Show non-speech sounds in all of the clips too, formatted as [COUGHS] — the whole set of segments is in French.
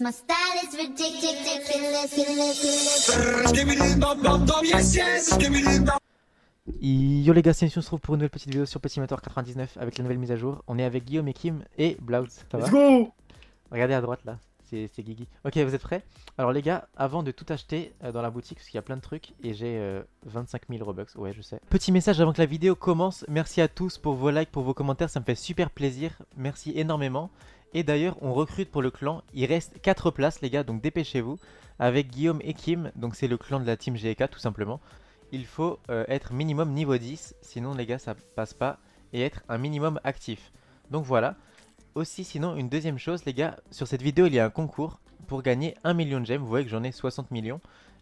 My style is ridiculous, ridiculous. Yo les gars, c'est on se retrouve pour une nouvelle petite vidéo sur Petit Motor 99 avec la nouvelle mise à jour. On est avec Guillaume et Kim et Blouse. Ça va Let's go Regardez à droite là, c'est Guigui. Ok, vous êtes prêts? Alors les gars, avant de tout acheter euh, dans la boutique, parce qu'il y a plein de trucs et j'ai euh, 25 000 Robux, ouais je sais. Petit message avant que la vidéo commence, merci à tous pour vos likes, pour vos commentaires, ça me fait super plaisir. Merci énormément. Et d'ailleurs, on recrute pour le clan, il reste 4 places les gars, donc dépêchez-vous. Avec Guillaume et Kim, donc c'est le clan de la team GK tout simplement. Il faut euh, être minimum niveau 10, sinon les gars ça passe pas, et être un minimum actif. Donc voilà. Aussi sinon une deuxième chose les gars, sur cette vidéo il y a un concours pour gagner 1 million de gemmes, vous voyez que j'en ai 60 millions.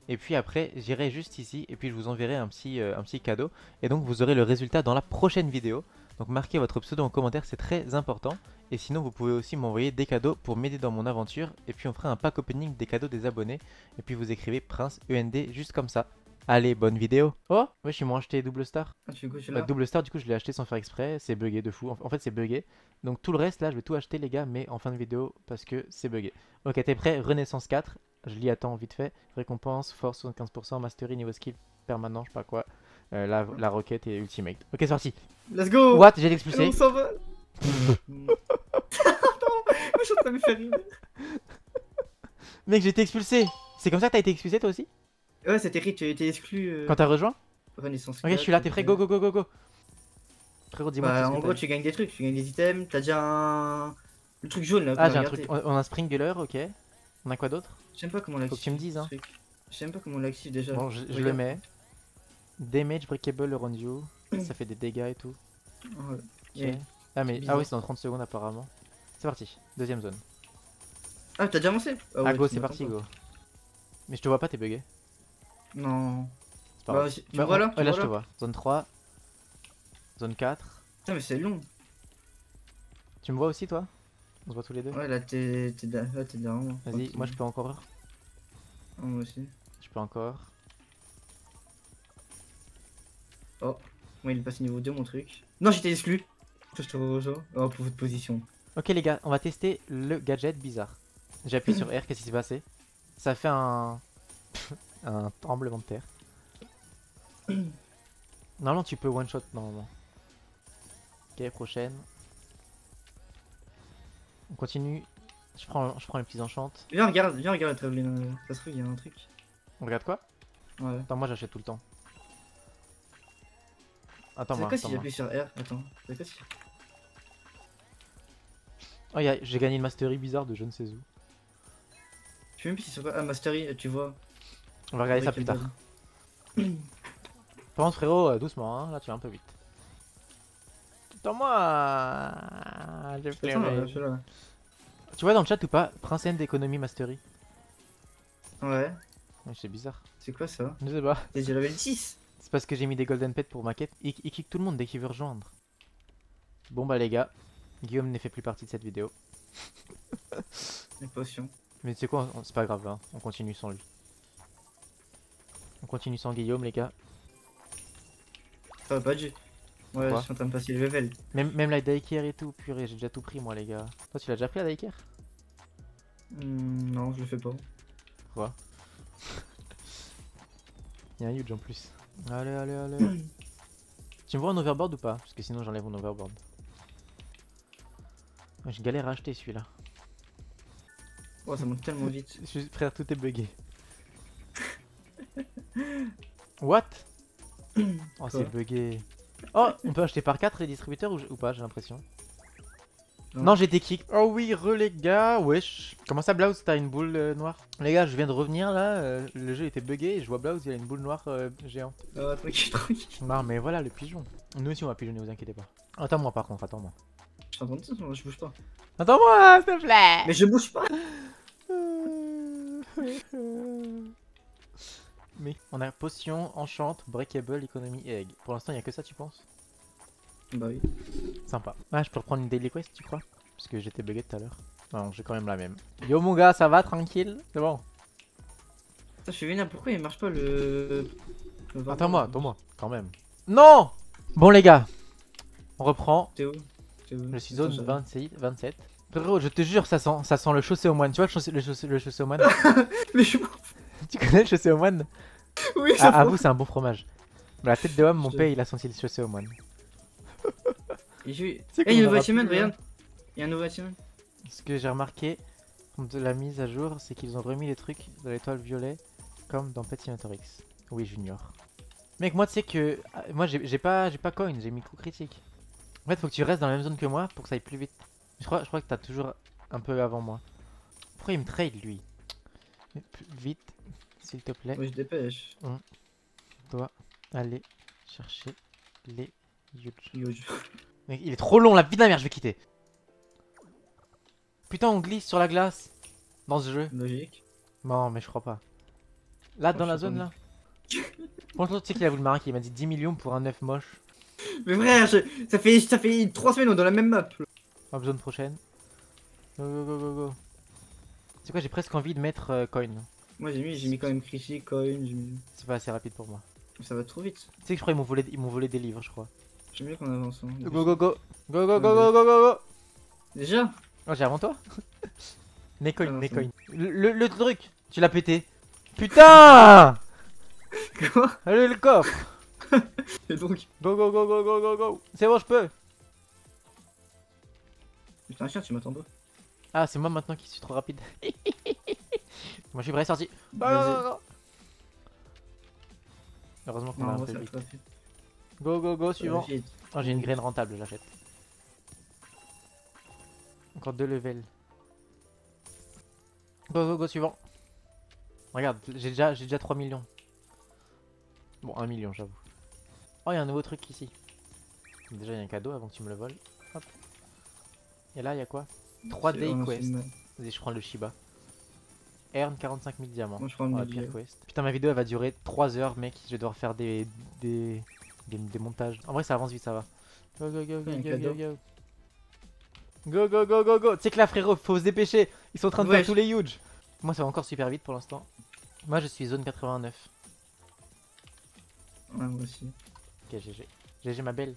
Et puis après j'irai juste ici et puis je vous enverrai un petit, euh, un petit cadeau. Et donc vous aurez le résultat dans la prochaine vidéo. Donc marquez votre pseudo en commentaire, c'est très important. Et sinon vous pouvez aussi m'envoyer des cadeaux pour m'aider dans mon aventure. Et puis on fera un pack opening des cadeaux des abonnés. Et puis vous écrivez Prince END juste comme ça. Allez, bonne vidéo. Oh, ouais, je m'ont acheté double star. Ah, Bah, double star, du coup, je l'ai acheté sans faire exprès. C'est bugué de fou. En fait, c'est bugué. Donc, tout le reste, là, je vais tout acheter, les gars, mais en fin de vidéo parce que c'est bugué. Ok, t'es prêt? Renaissance 4. Je l'y attends vite fait. Récompense, force 75%, mastery, niveau skill permanent, je sais pas quoi. Euh, la, la roquette et ultimate. Ok, c'est parti. Let's go What? J'ai l'expulsé. On s'en va Non Je suis en train de me faire rire. Mec, j'ai été expulsé. C'est comme ça que t'as été expulsé, toi aussi? Ouais, c'était Rich, tu as été exclu. euh, Quand t'as rejoint? Renaissance Ok, je suis là, t'es prêt Go, go, go, go, go. Frérot, dis-moi. Bah, en gros, tu gagnes des trucs, tu gagnes des items, t'as déjà un. Le truc jaune là. Ah, j'ai a un truc. On a un Springler, ok. On a quoi d'autre? J'aime pas comment on l'active. Faut que tu me dises, hein. Je sais pas comment on l'active déjà. Bon, je, je le mets. Damage breakable around you. Ça fait des dégâts et tout. Ouais. Ah, mais ah oui, c'est dans 30 secondes apparemment. C'est parti. Deuxième zone. Ah, t'as déjà avancé Ah, ouais, go, c'est parti, go. Mais je te vois pas, t'es bugué. Non. C'est pas Bah, grave. tu Bah, me vois là ouais, là, je te vois. Zone 3. Zone 4. Putain, mais c'est long. Tu me vois aussi, toi? On se voit tous les deux? Ouais, là, t'es t'es derrière là, t'es derrière moi. Vas-y, moi je peux encore. Ah, moi aussi. Je peux encore. Moi, il est passé niveau 2, mon truc. Non, j'étais exclu. Je te rejoins. Oh, pour votre position. Ok, les gars, on va tester le gadget bizarre. J'ai appuyé sur R, qu'est-ce qui s'est passé? Ça fait un. [LAUGHS] un tremblement de terre. Normalement, tu peux one shot normalement. Ok, prochaine. On continue. Je prends, je prends les petits enchantes. Viens, regarde, viens, regarde la travelling. Ça se trouve, il y a un truc. On regarde quoi? Ouais. Attends, moi j'achète tout le temps. Attends, C'est moi. quoi si j'appuie sur R? Attends. C'est quoi si. Oh, j'ai gagné une mastery bizarre de je ne sais où. Je sais même plus si c'est quoi. Ah, Mastery, tu vois. On va regarder ça plus tard. Par contre, frérot, euh, doucement, hein. là tu vas un peu vite. Attends-moi J'ai. Tu vois dans le chat ou pas Prince N d'économie mastery Ouais. Ouais, C'est bizarre. C'est quoi ça? Je sais pas. T'es déjà level 6 C'est parce que j'ai mis des golden pets pour ma quête. Il, il kick tout le monde dès qu'il veut rejoindre. Bon bah les gars, Guillaume ne fait plus partie de cette vidéo. Les potions. Mais sais quoi, c'est pas grave, hein. on continue sans lui. On continue sans Guillaume les gars. Ça va pas dû. Ouais, Quoi je suis en train de passer le level. Même, même la daycare et tout, purée, j'ai déjà tout pris moi les gars. Toi tu l'as déjà pris la daycare? Hmm, non, je le fais pas. [LAUGHS] Il y a un huge en plus. Allez, allez, allez. [CLEARS THROAT] tu me vois en overboard ou pas? Parce que sinon j'enlève mon overboard. Je galère à acheter celui-là. Oh, ça monte tellement vite. Je Frère, tout est bugué. [LAUGHS] What? [COUGHS] Oh, c'est bugué. Oh, on peut acheter par 4 les distributeurs ou, ou pas, j'ai l'impression. Non, Non. j'ai été kick. Oh oui, re les gars, wesh. Comment ça, Blouse, t'as une boule euh, noire? Les gars, je viens de revenir là, euh, le jeu était bugué et je vois Blouse, il a une boule noire euh, géante. Ah, tranquille, tranquille. Non, mais voilà le pigeon. Nous aussi, on va pigeonner, vous inquiétez pas. Attends-moi par contre, attends-moi. Moi, je bouge pas. Attends-moi, s'il te plaît Mais je bouge pas [LAUGHS] Mais on a potion, enchant, breakable, economy et egg. Pour l'instant, il y a que ça, tu penses? Bah oui. Sympa. Ah, je peux reprendre une daily quest, tu crois? Parce que j'étais bugué tout à l'heure. Non, j'ai quand même la même. Yo mon gars, ça va tranquille? C'est bon. Putain, je suis vénère, pourquoi il marche pas le. le Attends-moi, attends-moi, quand même. Non Bon les gars, on reprend. T'es où? Je suis zone j'arrive. 26, 27. Frérot, je te jure, ça sent, ça sent le chaussé au moine. Tu vois le chaussé, le chaussé, le chaussé au moine [LAUGHS] Mais je. [LAUGHS] Tu connais le chaussé au moine Oui, Ah, ça avoue, c'est un bon fromage. La tête de homme, mon Je- père, il a senti le chaussé au moine. [LAUGHS] Et Eh, il y a un nouveau hein. regarde. Il y a un nouveau achievement. Ce que j'ai remarqué de la mise à jour, c'est qu'ils ont remis les trucs dans l'étoile violet comme dans Pet Simulator X. Oui, Junior. Mec, moi, tu sais que. ah, Moi, j'ai j'ai pas, j'ai pas coin, j'ai micro critique. En fait, faut que tu restes dans la même zone que moi pour que ça aille plus vite. Je crois, je crois que t'as toujours un peu avant moi. Pourquoi il me trade lui? Plus Vite, s'il te plaît, Moi, je dépêche. dois aller chercher les huge. Mec, il est trop long, la vie de la merde, je vais quitter. Putain, on glisse sur la glace dans ce jeu. Logique. Non, mais je crois pas. Là, dans la zone, là. [LAUGHS] Franchement, tu sais qu'il a voulu marquer, il m'a dit 10 millions pour un œuf moche. Mais frère, je- ça fait ça fait 3 semaines on est dans la même map. Hop, zone prochaine. Go, go, go, go, go. C'est quoi, j'ai presque envie de mettre euh, coin. Moi j'ai mis j'ai mis quand même critique, coin, mis... C'est pas assez rapide pour moi. Ça va trop vite. Tu sais que je crois qu'ils m'ont volé, ils m'ont volé des livres, je crois. J'aime bien qu'on avance. hein. Go, go, go. Go, go, go, go, go, go, go. Déjà Oh, j'ai avant toi [LAUGHS] Mes coins, Ah coins. Le, le- le truc, tu l'as pété. Putain [LAUGHS] Quoi Allez, le coffre [LAUGHS] Et donc Go, go, go, go, go, go, go C'est bon, je peux Putain chien tu m'attends pas. Ah, c'est moi maintenant qui suis trop rapide. [LAUGHS] moi, je suis prêt, sorti. Go, go. Heureusement qu'on Non, a un peu vite. Go, go, go, suivant. Oh, j'ai une graine rentable, j'achète. Encore deux levels. Go, go, go, suivant. Regarde, j'ai déjà, j'ai déjà 3 millions. Bon, 1 million, j'avoue. Oh, il y a un nouveau truc ici. Déjà, il y a un cadeau avant que tu me le voles. Hop. Et là, il y a quoi? 3 C'est Day vraiment Quest. une- Vas-y, je prends le Shiba. Earn 45 000 diamants. Moi je prends Oh, le pire quest. Putain, ma vidéo elle va durer 3 heures, mec. Je vais devoir faire des, des, des, des montages. En vrai, ça avance vite, ça va. Go, go, go, go, go, go, go. Go, go, go, go, go. Tu sais que là, frérot, faut se dépêcher. Ils sont en train de faire tous les huge. Moi, ça va encore super vite pour l'instant. Moi, je suis zone 89. Ouais moi aussi. Ok, GG. GG, ma belle.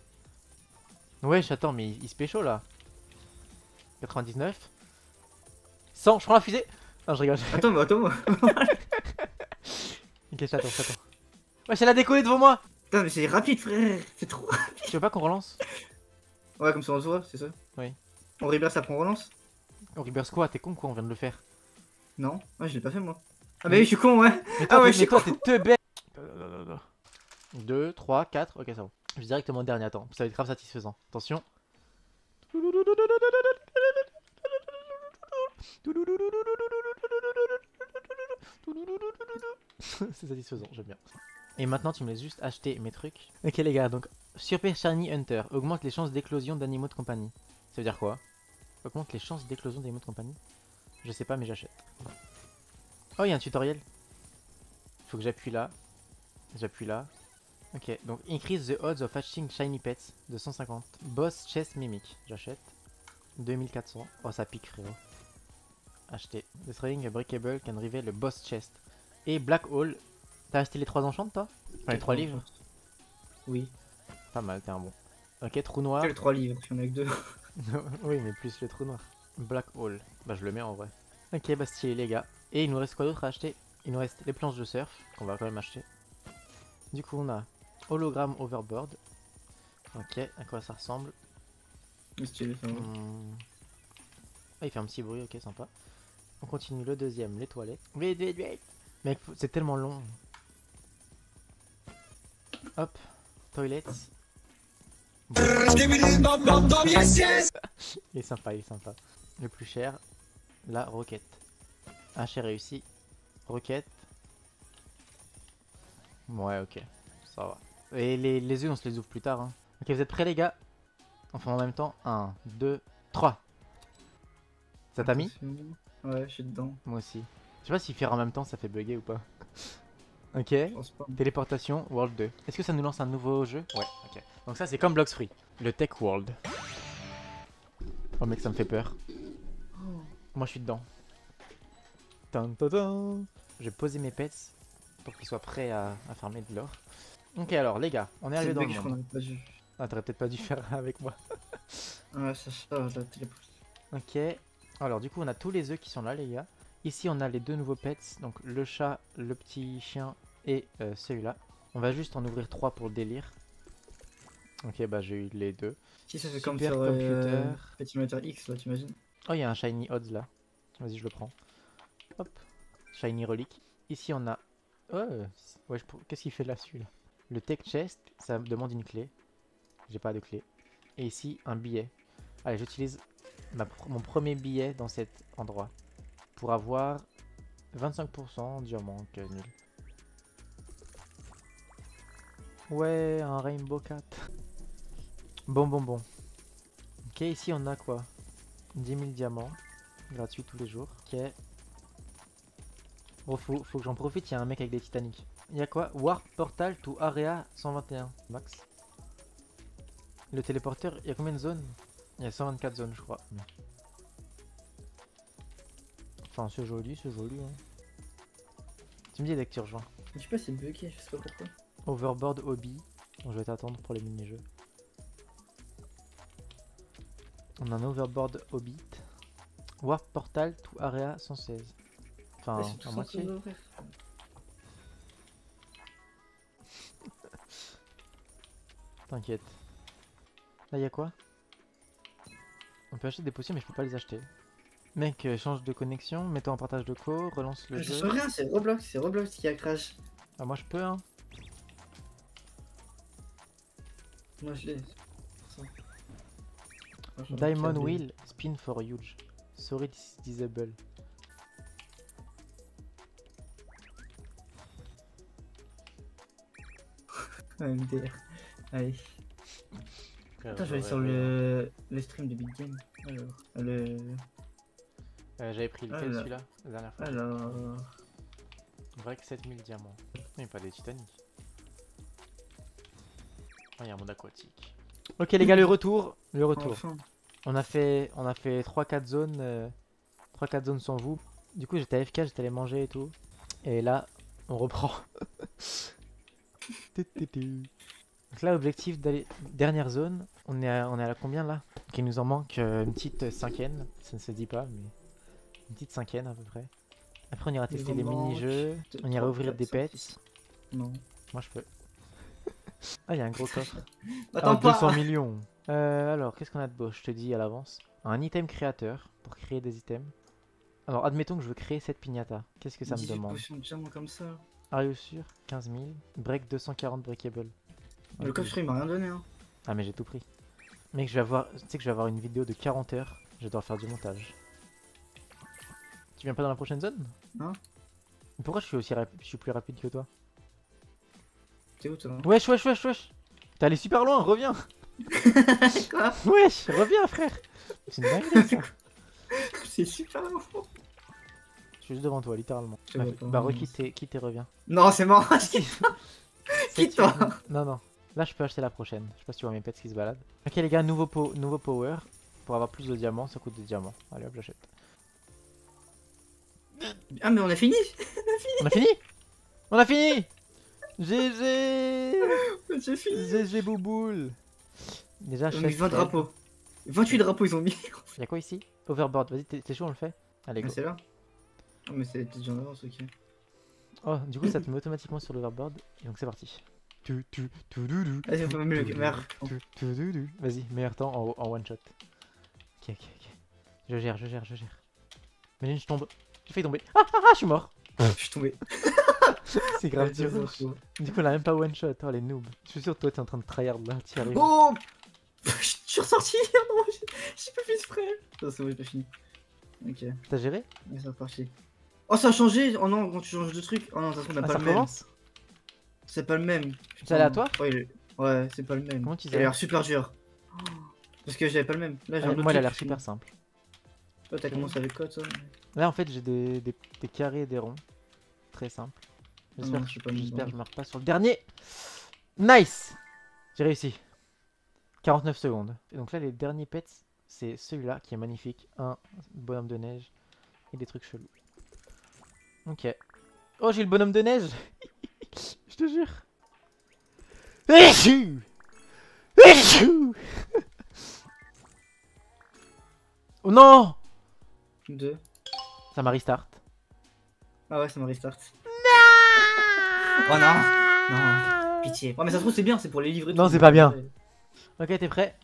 Wesh, attends, mais il, il se pécho là. 99. 100, je prends la fusée. Non, je rigole. Attends mais attends moi. [LAUGHS] Ok, j'attends, j'attends. Wesh, elle a décollé devant moi. Putain mais c'est rapide frère. C'est trop rapide. Tu veux pas qu'on relance? Ouais comme ça on se voit, c'est ça? Oui. On reverse ça prend relance? On reverse quoi? T'es con quoi On vient de le faire. Non Ouais je l'ai pas fait moi. Ah bah oui je suis con ouais. Mais Ah ouais, t'es- je mais suis toi, t'es te bête 2, 3, 4, ok, c'est bon. Je vais directement dernier, attends, ça va être grave satisfaisant. Attention. [LAUGHS] c'est satisfaisant, j'aime bien. Et maintenant, tu me laisses juste acheter mes trucs. Ok, les gars, donc Super Shiny Hunter augmente les chances d'éclosion d'animaux de compagnie. Ça veut dire quoi? Augmente les chances d'éclosion d'animaux de compagnie? Je sais pas, mais j'achète. Oh, il y a un tutoriel. Faut que j'appuie là. J'appuie là. Ok, donc increase the odds of hatching shiny pets de 150. Boss chest mimic, j'achète. 2400. Oh, ça pique, frérot. Acheter. Destroying a breakable can reveal le boss chest. Et black hole. T'as acheté les trois enchantes, toi Enfin, les trois livres Oui. Pas mal, t'es un bon. Ok, trou noir. Quel 3 livres Il y en a que deux. [LAUGHS] oui, mais plus le trou noir. Black hole. Bah, je le mets en vrai. Ok, bah, stylé, les gars. Et il nous reste quoi d'autre à acheter? Il nous reste les planches de surf, qu'on va quand même acheter. Du coup, on a hologramme overboard. Ok, à quoi ça ressemble stylé ça. Hmm. Ah, il fait un petit bruit, ok, sympa. On continue le deuxième, les toilettes. Vite, vite, vite Mec, c'est tellement long. Hop, toilettes. [LAUGHS] Il est sympa, il est sympa. Le plus cher, la roquette. Ah, j'ai réussi. Roquette. Ouais, ok. Ça va. Et les, les yeux, on se les ouvre plus tard. Hein. Ok, vous êtes prêts, les gars? Enfin, en même temps. 1, 2, 3. Ça t'a mis? Ouais, je suis dedans. Moi aussi. Je sais pas s'il fait en même temps, ça fait bugger ou pas. [LAUGHS] Ok. Pas. Téléportation World 2. Est-ce que ça nous lance un nouveau jeu? Ouais, ok. Donc ça c'est comme Blocks Free. Le Tech World. Oh mec ça me fait peur. Moi je suis dedans. Tan, tan, tan. Je vais poser mes pets pour qu'ils soient prêts à, à farmer de l'or. Ok alors les gars, on est arrivé dans le monde. pas. Ah t'aurais peut-être pas dû faire [LAUGHS] avec moi. Ouais, ça, ça, la. Ok. Alors du coup on a tous les œufs qui sont là les gars. Ici on a les deux nouveaux pets, donc le chat, le petit chien et euh, celui-là. On va juste en ouvrir trois pour le délire. Ok bah j'ai eu les deux. Si ça fait comme sur euh, computer. Petit Moteur X, là, t'imagines? Oh il y a un shiny odds là. Vas-y je le prends. Hop. Shiny relique. Ici on a... Oh ouais, je pour- qu'est-ce qu'il fait là celui-là? Le tech chest, ça demande une clé. J'ai pas de clé. Et ici un billet. Allez j'utilise mon premier billet dans cet endroit. Pour avoir 25% en diamant, que nul. Ouais, un Rainbow Cat. Bon, bon, bon. Ok, ici on a quoi? 10 000 diamants. Gratuit tous les jours. Ok. Bon, faut, faut que j'en profite, il y a un mec avec des Titanic. Il y a quoi? Warp Portal to Area 121. Max? Le téléporteur, il y a combien de zones? Il y a 124 zones, je crois. Enfin, c'est joli, c'est joli. Hein. Tu me dis dès que tu rejoins. Je sais pas, c'est bugué, je sais pas pourquoi. Overboard Hobby. Bon, je vais t'attendre pour les mini-jeux. On a un Overboard Hobbit. Warp Portal to Area 116. Enfin, à ça moitié. T'inquiète. Là, y a quoi? On peut acheter des potions, mais je peux pas les acheter. Mec, euh, change de connexion, mets-toi en partage de co, relance le Ah, Je jeu. sais rien, c'est Roblox, c'est Roblox qui a crash. Ah, moi je peux, hein. Moi je l'ai. Diamond Wheel, spin for huge. Sorry, this is disable. [LAUGHS] MDR. Allez. Attends, je vais aller sur le, le stream de Big Game. Alors, le... Euh, J'avais pris lequel là. celui-là la dernière fois Alors... Vrai que 7000 diamants. Mais pas des Titanic. Ah, il y a un monde aquatique. Ok les gars, le retour. Le retour. Enfin. On a fait, on a fait 3-4 zones, euh, 3-4 zones sans vous. Du coup, j'étais AFK, j'étais allé manger et tout. Et là, on reprend. [LAUGHS] Donc là, objectif d'aller dernière zone. On est à, on est à la combien là? Il nous en manque euh, une petite cinquaine. Ça ne se dit pas, mais une petite cinquaine à peu près. Après, on ira tester les mini-jeux. On ira ouvrir des pets. Non. Moi, je peux. ah, il y a un gros [LAUGHS] coffre. Attends Ah, pas 200 millions. Euh, alors, qu'est-ce qu'on a de beau? Je te dis à l'avance. Un item créateur pour créer des items. Alors, admettons que je veux créer cette pignata. Qu'est-ce que ça me 18 demande? de comme ça. Are you sûr 15 000. Break 240 breakable. Le coffre il m'a rien donné hein. Ah, mais j'ai tout pris. Mec, je vais avoir. Tu sais que je vais avoir une vidéo de 40 heures. Je dois faire du montage. Tu viens pas dans la prochaine zone? Non. Mais Pourquoi je suis aussi rapide Je suis plus rapide que toi? T'es où toi? Wesh, wesh, wesh, wesh T'es allé super loin, reviens [LAUGHS] Quoi? Wesh, reviens, frère C'est une dinguerie ça [LAUGHS] C'est super long. Je suis juste devant toi, littéralement. Bah, bah requitte et, quitte et reviens. Non, c'est mort. [LAUGHS] C'est Quitte-toi. tu- Non, non. Là, je peux acheter la prochaine. Je sais pas si tu vois mes pets qui se baladent. Ok, les gars, nouveau, po- nouveau power. Pour avoir plus de diamants, ça coûte des diamants. Allez hop, j'achète. ah, mais on a fini [LAUGHS] On a fini? On a fini GG [LAUGHS] J'ai fini. GG Bouboule Déjà, chef 20 Fred. drapeaux. 28 drapeaux ils ont mis. Y'a quoi ici? Overboard, vas-y, t'es chaud, on le fait Allez, Ah, go. c'est là Ah, mais c'est déjà en avance, ok. Oh, du coup, ça te met automatiquement sur l'overboard. Et donc, c'est parti. Vas-y, on peut mettre le Tu, meilleur. temps en, en one shot. Ok, ok, ok. Je gère, je gère, je gère. Imagine, je tombe. J'ai failli tomber. Ah, ah, ah, je suis mort. Je suis tombé. [LAUGHS] C'est grave dur. Du coup, on a même pas one shot. Oh, les noobs. Je suis sûr que toi, t'es en train de tryhard là. T'y arrives. Oh [LAUGHS] Je suis ressorti [LAUGHS] Non, j'ai- pas fait exprès Ça, c'est bon, j'ai pas fini. Ok, T'as géré? Ouais, c'est reparti. Oh, ça a changé Oh non, quand tu changes de truc. Oh non, de toute façon, on a Ah, pas ça le même. C'est pas le même. C'est aléatoire Ouais, il est- ouais, c'est pas le même. Comment tu Il sais a l'air super dur. Parce que j'avais pas le même. Là, j'ai Ah, un autre Moi, il a truc, l'air super simple. Toi, t'as commencé avec quoi, toi Là, en fait, j'ai des, des, des carrés et des ronds. Très simple. J'espère non, que je sais pas le j'espère que je meurs pas sur le dernier. Nice J'ai réussi. 49 secondes. Et donc là, les derniers pets, c'est celui-là qui est magnifique. Un bonhomme de neige et des trucs chelous. Ok. Oh, j'ai le bonhomme de neige [LAUGHS] Je te jure. Oh non 2. Ça m'a restart. Ah ouais, ça m'a restart. Oh non Non, pitié. Ouais, mais ça se trouve, c'est bien, c'est pour les livrer. Non, c'est pas bien. Ok, t'es prêt?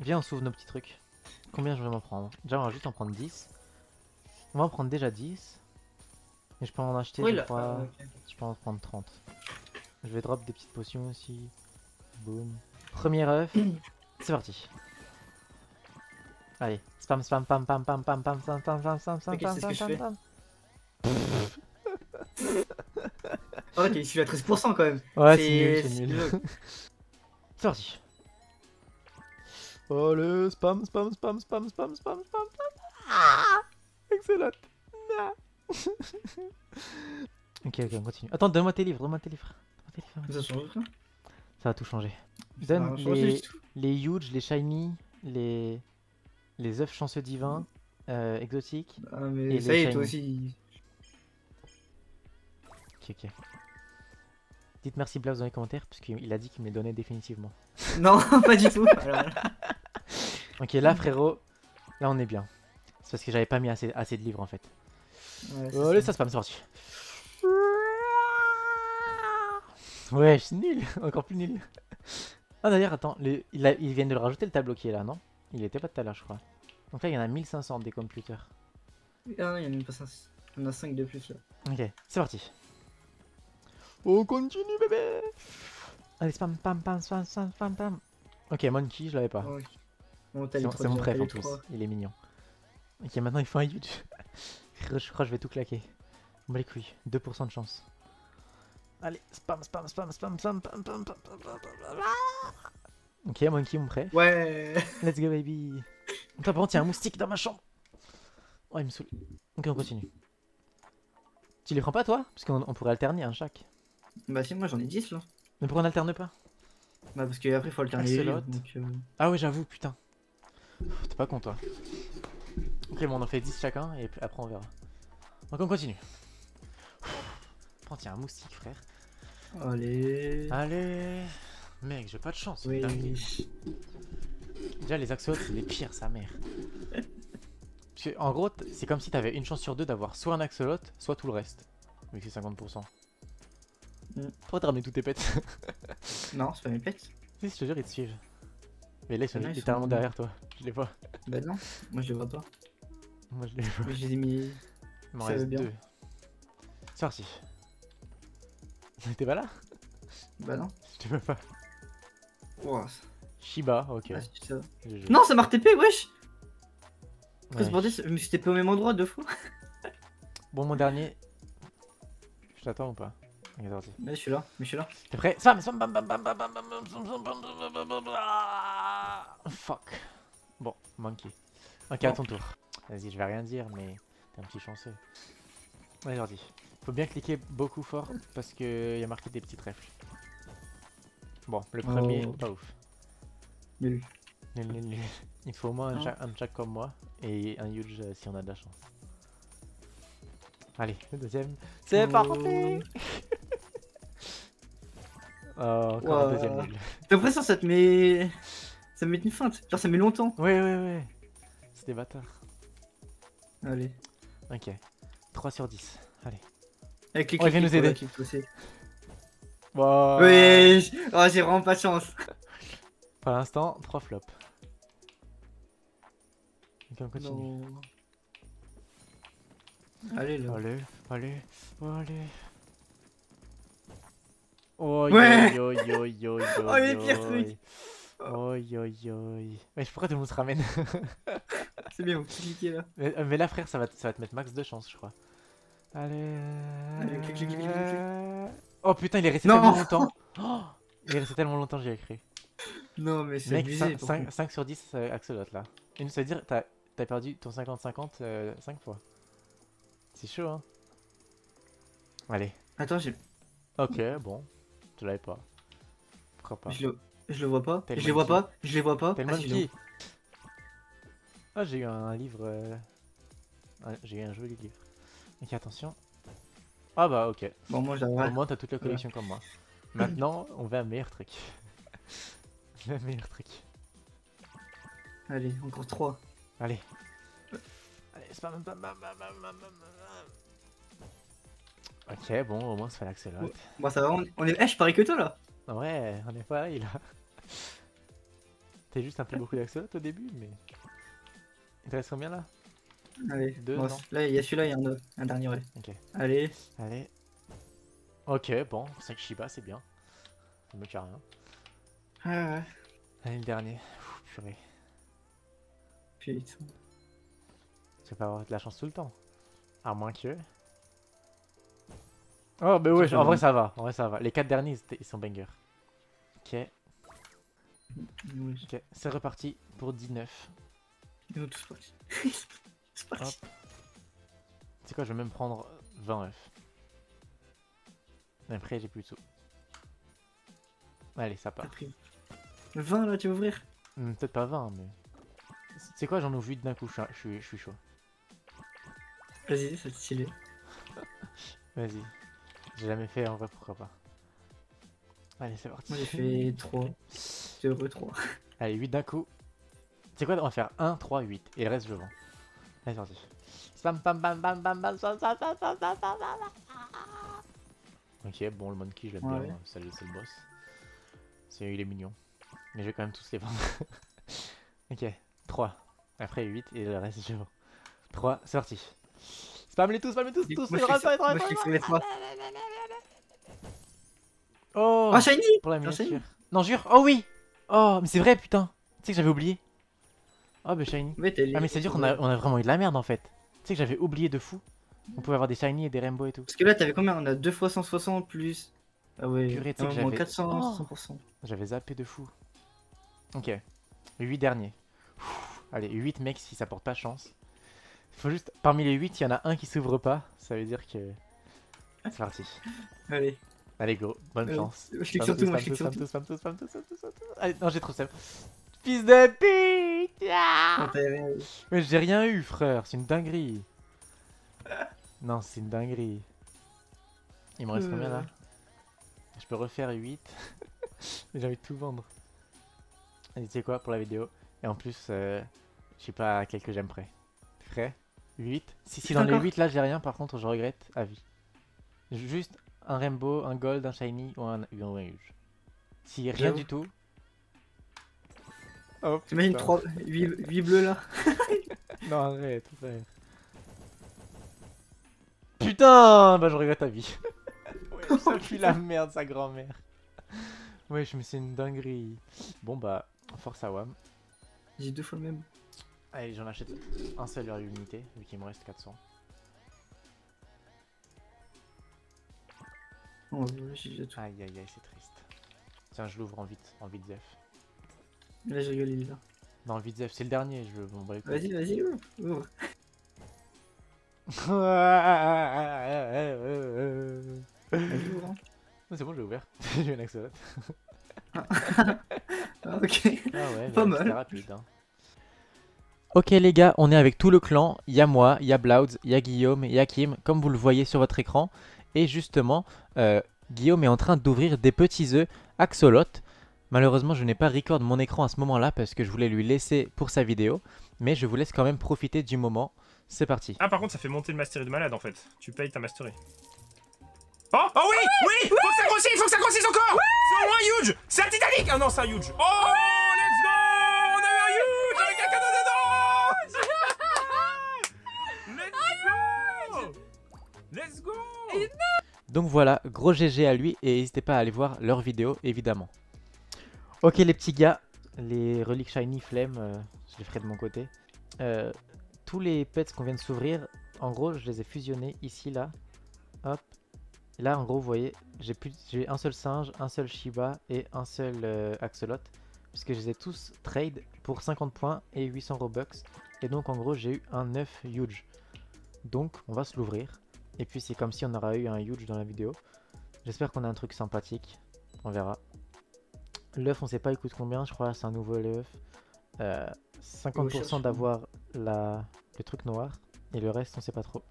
Viens, on s'ouvre nos petits trucs. Combien je vais m'en prendre? Déjà, on va juste en prendre 10. On va en prendre déjà 10. Et je peux en acheter, Oui, je crois. ah. Je peux en prendre 30. Je vais drop des petites potions aussi. Boum. Premier œuf. [COUGHS] C'est parti. Allez. Spam, spam, pam, pam, pam, pam, pam, pam, pam, pam, pam, pam, pam, je pam, fais. pam. Ok, il suit à 13% quand même. Ouais, C'est- c'est nul, c'est c'est nul. le- [LAUGHS] parti. Spam, spam, spam, spam, spam, spam, spam, spam. Ah Excellent. [LAUGHS] Ok, ok, on continue. Attends, donne-moi tes livres, donne-moi tes livres. Ça change. Ça va tout changer. Ça Donne les, huge, les shiny, les les œufs chanceux divins, euh, exotiques. Ah, mais Et ça y est, toi aussi. Ok, ok. Dites merci Blaze dans les commentaires, puisqu'il a dit qu'il me les donnait définitivement. [LAUGHS] Non, pas du tout. Alors. [LAUGHS] Ok, là frérot, là on est bien. C'est parce que j'avais pas mis assez, assez de livres en fait. Ouais, c'est Allez, ça. ça spam, c'est parti. Ouais, je suis nul, [LAUGHS] encore plus nul. Ah d'ailleurs, attends, le- il a- ils viennent de le rajouter le tableau qui est là, non? Il était pas tout à l'heure, je crois. Donc là, il y en a 1500 des computers. Ah non, il y en a même pas 5. Il y en a 5 de plus là. Ok, c'est parti. On continue, bébé Allez, spam, pam, pam, spam, spam, spam, pam. Ok, Monkey, je l'avais pas. Ouais. Bon, t'as C'est mon- trois c'est mon déjà, préf t'as en les plus, trois. il est mignon. Ok, maintenant il faut un huge. [LAUGHS] je crois que je vais tout claquer. Bon les couilles, 2% de chance. Allez, spam, spam, spam, spam, spam, pam, pam, pam, pam, pam, pam, pam. Ok, Monkey, mon préf. Ouais. Let's go, baby. Attends, par contre, il y a un moustique dans ma chambre. Oh, il me saoule. Ok, on continue. Tu les prends pas, toi? Parce qu'on on pourrait alterner un chaque. Bah, si, moi j'en ai 10 là. Mais pourquoi on alterne pas? Bah, parce qu'après, il faut alterner les donc. euh, Ah ouais, j'avoue, putain. T'es pas con, toi. Ok, bon, on en fait 10 chacun et puis après on verra. Donc on continue. Prends, tiens, un moustique, frère. Allez. Allez Mec, j'ai pas de chance. oui. Déjà, les axolotes, c'est les pires, sa mère. Parce que, en gros, c'est comme si t'avais une chance sur deux d'avoir soit un axolote, soit tout le reste. Vu que c'est 50%. Mm. Pourquoi t'as ramené tous tes pets [LAUGHS] Non, c'est pas mes pets. Si, je te jure, ils te suivent. Mais là, ils sont Ah ils sont littéralement où derrière toi. Je les vois. Bah, non. Moi je les vois pas. Moi, je les vois. Mais je les ai mis. Il m'en reste bien. deux. C'est parti. T'es pas là Bah, non. Je te vois pas. Shiba, ok. ah, ça. Non, ça m'a TP, wesh! Ouais. Ce bordel, je me suis TP au même endroit deux fois. Bon, mon dernier. Je t'attends ou pas. Mais je suis là, mais je suis là. T'es prêt Spam, spam, bam, bam, bam, bam, bam, bam, bam, bam, bam, bam, bam, bam, bam. Ah, Fuck. Bon, monkey. Ok, à ton tour. Vas-y, je vais rien dire, mais t'es un petit chanceux. Jordi. Faut bien cliquer beaucoup fort parce que y a marqué des petits trèfles. Bon, le premier, Oh. pas ouf. Nul. Nul, nul, nul. Il faut au moins un, Jack comme moi et un huge euh, si on a de la chance. Allez, le deuxième. C'est Oh. parti [LAUGHS] Oh, encore un deuxième nul. J'ai l'impression que ça te met. Ça me met une feinte. Genre, ça met longtemps. Ouais, ouais, ouais. C'est des bâtards. Allez. Ok. 3 sur 10. Allez. Avec les Oh, clics, nous aider. Bon. Wesh Oh, j'ai vraiment pas de chance. [LAUGHS] Pour l'instant, 3 flops. Ok, on continue. Non. Allez, là. Allez, allez, allez. Oi, Ouais. oi, oi, oi, oi, [LAUGHS] Oh, les pires trucs. Oi, oi, oi. Wesh, pourquoi tout le monde se ramène [LAUGHS] C'est bien, vous cliquez là. mais, euh, mais là, frère, ça va, ça va te mettre max de chance, je crois. Allez. Allez, clique, clique, clique, clique. Oh putain, il est resté Non. tellement longtemps. [LAUGHS] Oh, il est resté tellement longtemps, j'y ai cru. Non, mais c'est Mec, abusé. 5, par contre. sur 10 euh, là. Une, ça veut dire t'as as perdu ton 50-50 5 fois. C'est chaud, hein. Allez. Attends, j'ai- Ok, bon. Tu l'avais pas. Pourquoi pas je le... je le vois pas. Je les vois pas. Je les vois pas. Le Ah, je Ah, j'ai eu un livre. euh, un- J'ai eu un joli livre. Ok, attention. Ah bah, ok. Bon, moi, Au moins, t'as toute la collection comme moi. Maintenant, on veut un meilleur truc. [LAUGHS] Le meilleur truc. Allez, encore 3. Allez. Allez, spam, spam. Ok, bon, au moins ça fait l'accélérate. Bon, ça va, on on est. Eh, je parie que toi là Ouais, on est pareil là. T'as juste un peu beaucoup d'accélérate au début, mais. Il te reste combien là? Allez, Deux, bon, non là, il y a celui-là, il y en a un dernier, ouais. Allez, Allez. Ok, bon, 5 Shiba, c'est bien. Ça me rien. ah, ouais. Allez, le dernier. Ouh, purée. Putain. Tu vas pas avoir de la chance tout le temps. À moins que. Oh, bah ouais, en vrai ça va. En vrai ça va. Les 4 derniers, ils sont bangers. Ok, Oui, ok. C'est reparti pour 19. ils sont tous partis. [LAUGHS] C'est parti. C'est quoi, je vais même prendre 20 œufs. Après, j'ai plus de sous. Allez, ça part. T'as pris 20 là, tu vas ouvrir? Hmm, Peut-être pas 20, mais. C'est quoi, j'en ouvre 8 d'un coup, je suis, je chaud. Vas-y, c'est stylé. [LAUGHS] Vas-y. J'ai jamais fait, en vrai, pourquoi pas. Allez, c'est parti. Moi j'ai fait 3. C'est heureux 3. Allez, 8 d'un coup. C'est quoi On va faire 1, 3, 8. Et le reste, je vends. Allez, c'est parti. Spam, pam, bam, bam, bam, bam, spam, spam, spam, spam, spam, spam, spam. Ok, bon, le monkey, je l'aime Ouais. bien. C'est le, boss. C'est, il est mignon. Mais je vais quand même tous les vendre. ok, 3. Après 8 et le reste, je vends. 3, c'est parti. Spam les tous, spam les tous, tous. Les rats, les rats, fais les moi, je rats. fais les 3. Oh, Oh, Shiny pour la miniature. Non, jure. Oh oui. Oh, mais c'est vrai, putain. Tu sais que j'avais oublié. Oh, bah shiny. Les- Ah mais c'est dire qu'on a, on a vraiment eu de la merde en fait. Tu sais que j'avais oublié de fou. On pouvait avoir des shiny et des rainbow et tout. Parce que là, t'avais combien? On a 2 fois 160 plus. Ah ouais, Purée, sais ah, que j'avais- 400, 100%. J'avais zappé de fou. Ok. 8 derniers. Ouh, Allez, 8 mecs si ça porte pas chance. Faut juste... Parmi les 8, il y en a un qui s'ouvre pas. Ça veut dire que... C'est parti. [LAUGHS] Allez, Allez go, bonne Allez. chance. je clique sur tout, moi je clique sur spam tout. spam spam spam spam. Allez, non, j'ai trop seum. Fils de pute Ah. Mais j'ai rien eu, frère, c'est une dinguerie. Non, c'est une dinguerie. Il me reste combien là? Je peux refaire 8. Mais [LAUGHS] J'ai envie de tout vendre. Allez, tu sais quoi pour la vidéo? Et en plus, euh, je sais pas à quelques j'aime près. Prêt? 8. Si, si dans les Encore 8 là j'ai rien, par contre, je regrette à vie. Juste un rainbow, un gold, un shiny ou un, ou un huge. Si rien du tout. Oh, T'imagines putain. 3, 8, 8 bleus là [LAUGHS] Non, arrête, frère. Putain Bah, je regrette ta vie. [LAUGHS] ouais, [LAUGHS] ça pue la merde, sa grand-mère. Ouais, je me suis une dinguerie. Bon, bah, force à Wam. J'ai deux fois le même. Allez, j'en achète un seul à l'unité, vu qu'il me reste 400. Oh, ouais, j'ai déjà tout. Aïe, aïe, aïe, c'est triste. Tiens, je l'ouvre en vite, en vite zef. Là, j'ai rigolé là. Non, vite c'est le dernier, je veux les couilles. Vas-y, vas-y, ouvre. ouvre. [LAUGHS] Ouvre. hein. Non, c'est bon, j'ai ouvert. [LAUGHS] j'ai eu un accès. Ah, [LAUGHS] ok. Ah ouais, Pas mais mal. rapide. hein. Ok les gars, on est avec tout le clan. Il y a moi, il y a Blouds, il y a Guillaume, il y a Kim, comme vous le voyez sur votre écran. Et justement, euh, Guillaume est en train d'ouvrir des petits œufs Axolot. Malheureusement, je n'ai pas record mon écran à ce moment-là parce que je voulais lui laisser pour sa vidéo. Mais je vous laisse quand même profiter du moment. C'est parti. Ah, par contre, ça fait monter le mastery de malade en fait. Tu payes ta mastery. Oh, oh oui, oui, faut que ça grossisse, faut que ça grossisse encore. C'est au moins huge. C'est un Titanic. Ah non, c'est un huge. Oh, let's go. On a eu un huge avec un cadeau dedans. Let's go. Let's go. Donc voilà, gros GG à lui et n'hésitez pas à aller voir leurs vidéos évidemment. Ok les petits gars, les reliques shiny flemme, euh, je les ferai de mon côté. Euh, tous les pets qu'on vient de s'ouvrir, en gros je les ai fusionnés ici là. Hop. Là en gros vous voyez, j'ai un seul singe, un seul Shiba et un seul euh, Axolot. Puisque je les ai tous trade pour 50 points et 800 Robux. Et donc en gros j'ai eu un œuf huge. Donc on va se l'ouvrir. Et puis c'est comme si on aurait eu un huge dans la vidéo. J'espère qu'on a un truc sympathique. On verra. L'œuf, on sait pas il coûte combien, je crois c'est un nouveau l'œuf. Euh, 50% d'avoir la... le truc noir. Et le reste, on sait pas trop.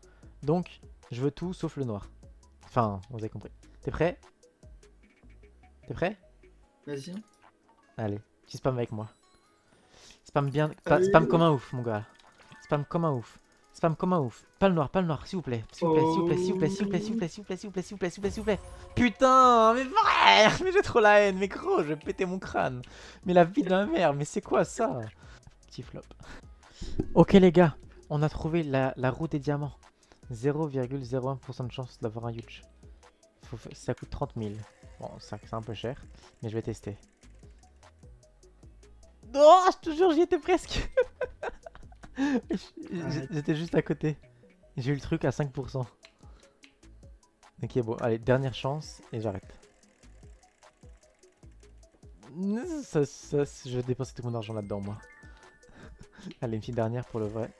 Donc, je veux tout sauf le noir. Enfin, vous avez compris. T'es prêt? T'es prêt? Vas-y. Allez, tu spam avec moi. Spam bien. Allez. spam comme un ouf, mon gars. Spam comme un ouf. Spam comme un ouf. Pas le noir, pas le noir, s'il vous plaît. S'il vous plaît, s'il vous plaît, s'il vous plaît, s'il vous plaît, s'il vous plaît, s'il vous plaît, s'il vous plaît, s'il vous plaît, s'il vous plaît. Putain, mais frère, mais j'ai trop la haine, mais gros, je vais péter mon crâne. Mais la vie de ma mère, mais c'est quoi ça Petit flop. Ok les gars, on a trouvé la, la roue des diamants. 0,01% de chance d'avoir un huge. Ça coûte 30 000. Bon, c'est un peu cher, mais je vais tester. Oh, je te jure, j'y étais presque. J'étais juste à côté. J'ai eu le truc à 5%. Ok, bon, allez, dernière chance et j'arrête. Ça, ça, je vais dépenser tout mon argent là-dedans, moi. [LAUGHS] allez, une petite dernière pour le vrai.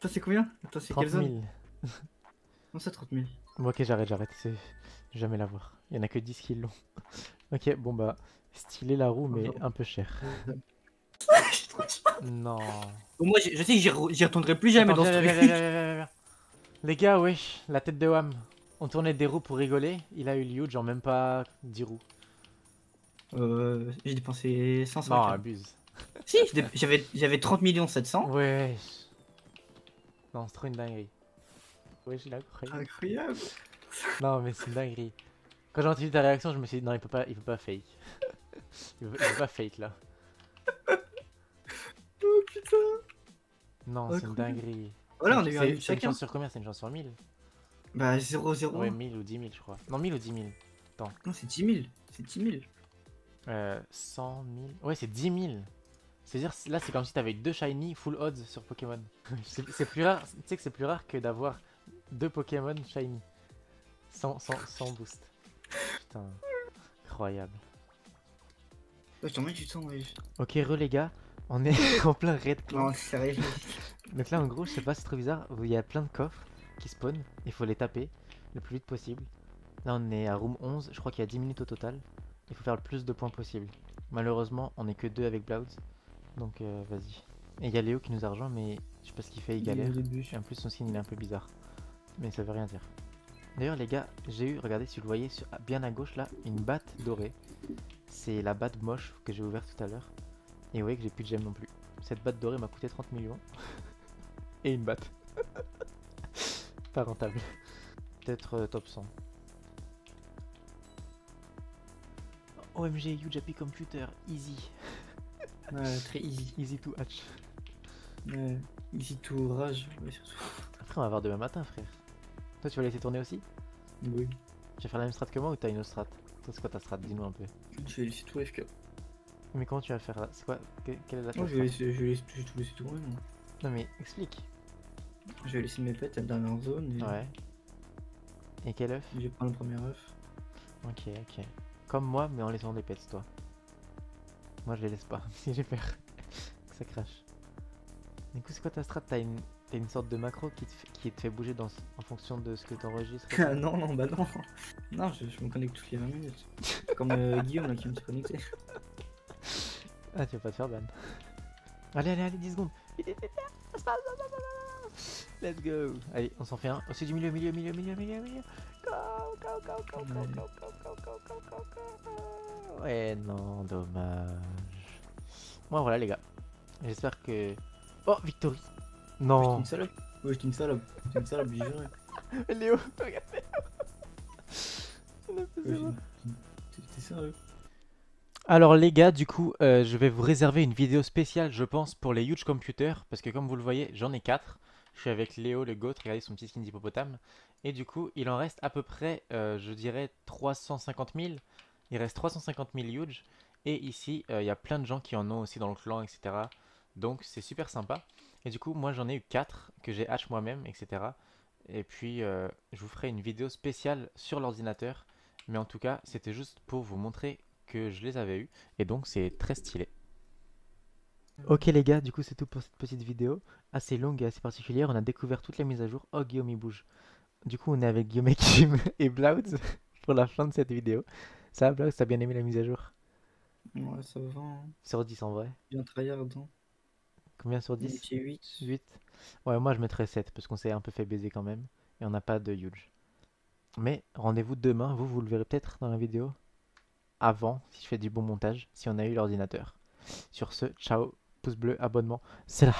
Toi, c'est combien? Toi, c'est 30 quelle 000. zone Non, c'est 30 000. Bon, ok, j'arrête, j'arrête. C'est... je vais jamais l'avoir. Il y en a que 10 qui l'ont. [LAUGHS] ok, bon bah, stylé la roue, mais un peu cher. Non. Bon, moi, je je sais que j'y re- j'y retournerai plus jamais Attends, dans ce viens, truc. viens, viens, viens, viens. Les gars, wesh, la tête de Wham. On tournait des roues pour rigoler. Il a eu le huge, genre même pas 10 roues. Euh, j'ai dépensé 500. Non, abuse. [LAUGHS] Si, j'avais j'avais 30 millions 700. Wesh. Non, c'est trop une dinguerie. Wesh, il a cru. Incroyable. Non, mais c'est une dinguerie. Quand j'ai entendu ta réaction, je me suis dit non, il peut pas, il peut pas fake. [LAUGHS] il, peut, il peut pas fake là. Non, c'est une dinguerie. Voilà, on C'est- a eu un c'est- huge C'est une chance sur combien? C'est une chance sur 1000 Bah 0-0. Ouais, 1000 ou 10 000, je crois. Non, 1000 ou 10 000 Non, c'est 10 000. C'est 10 000. Euh, 100 000. Ouais, c'est 10 000. C'est-à-dire, là, c'est comme si t'avais deux shiny full odds sur Pokémon. [LAUGHS] c'est plus rare, tu sais que c'est plus rare que d'avoir deux Pokémon shiny. Sans, sans, sans boost. Putain, incroyable. Ouais, je t'en mets du temps, ouais. Ok, re les gars, on est [LAUGHS] en plein raid. Non, sérieux. Donc là, en gros, je sais pas, c'est trop bizarre. Il y a plein de coffres qui spawnent. Il faut les taper le plus vite possible. Là, on est à room 11. Je crois qu'il y a 10 minutes au total. Il faut faire le plus de points possible. Malheureusement, on est que deux avec Blouds. Donc, euh, vas-y. Et il y a Léo qui nous a rejoint, mais je sais pas ce qu'il fait, il galère. Et en plus, son skin il est un peu bizarre. Mais ça veut rien dire. D'ailleurs, les gars, j'ai eu, regardez si vous le voyez, sur, bien à gauche là, une batte dorée. C'est la batte moche que j'ai ouverte tout à l'heure. Et vous voyez que j'ai plus de gemmes non plus. Cette batte dorée m'a coûté 30 millions. Et une batte. [LAUGHS] Pas rentable. Peut-être euh, top 100. OMG, huge happy computer, easy. Ouais, très easy. Easy to hatch. Ouais, easy to rage. Ouais, surtout. Après, on va voir demain matin, frère. Toi, tu vas laisser tourner aussi? Oui. Tu vas faire la même strat que moi ou t'as une autre strat? Toi, c'est quoi ta strat? Dis-nous un peu. Je vais laisser tout FK. Mais comment tu vas faire là C'est quoi que- Quelle est la Non, ta je vais laisser, je vais laisser, je vais tout laisser tout moi. Non, mais explique. Je vais laisser mes pets à la dernière zone. Et Ouais. Et quel œuf Je vais prendre le premier œuf. Ok, ok. Comme moi, mais en laissant des pets, toi. Moi, je les laisse pas. [LAUGHS] Si j'ai peur que ça crache. Du coup, c'est quoi ta strat? T'as une... une sorte de macro qui te fait, qui te fait bouger dans... en fonction de ce que t'enregistres [LAUGHS] Ah non, non, bah non. Non, je, je me connecte toutes les 20 minutes. Comme euh, Guillaume là qui me s'est connecté. Ah, tu vas pas te faire ban. Allez, allez, allez, 10 secondes. Let's go. Allez, on s'en fait un. Oh, c'est du milieu, milieu, milieu, milieu, milieu, milieu. Go, go, go, go, go, Ouais. go, go, go, go, go, go, go. Ouais, non, dommage. Bon, voilà, les gars. J'espère que. Oh, victory. J'étais Non. une salope. Ouais, j'étais une salope. J'étais une salope, j'ai juré. Léo, j'ai- T'es sérieux Alors les gars, du coup, euh, je vais vous réserver une vidéo spéciale, je pense, pour les huge computers, parce que comme vous le voyez, j'en ai 4. Je suis avec Léo, le goat, regardez son petit skin d'hippopotame. Et du coup, il en reste à peu près, euh, je dirais, 350 000. Il reste 350 000 huge. Et ici, euh, il y a plein de gens qui en ont aussi dans le clan, etc. Donc c'est super sympa. Et du coup, moi j'en ai eu 4 que j'ai hatch moi-même, etc. Et puis, je vous ferai une vidéo spéciale sur l'ordinateur. Mais en tout cas, c'était juste pour vous montrer que je les avais eus. Et donc, c'est très stylé. Ok les gars, du coup c'est tout pour cette petite vidéo, assez longue et assez particulière, on a découvert toutes les mises à jour. Oh Guillaume il bouge. Du coup on est avec Guillaume et Kim [LAUGHS] et Blouds [LAUGHS] pour la fin de cette vidéo. Ça va Blouds, t'as bien aimé la mise à jour? Ouais, ça va. hein. Sur 10 en vrai. Bien tryhard. Hein. Combien sur 10 Métier 8. 8 Ouais moi je mettrais 7 parce qu'on s'est un peu fait baiser quand même. Et on n'a pas de huge. Mais rendez-vous demain, vous vous le verrez peut-être dans la vidéo. Avant, si je fais du bon montage, si on a eu l'ordinateur. Sur ce, ciao, pouce bleu, abonnement, c'est la.